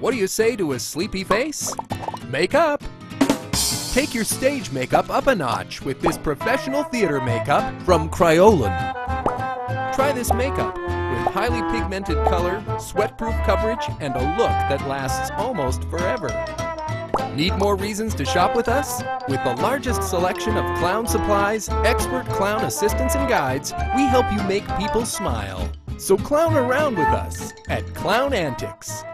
What do you say to a sleepy face? Makeup! Take your stage makeup up a notch with this professional theater makeup from Kryolan. Try this makeup with highly pigmented color, sweatproof coverage, and a look that lasts almost forever. Need more reasons to shop with us? With the largest selection of clown supplies, expert clown assistants and guides, we help you make people smile. So clown around with us at Clown Antics.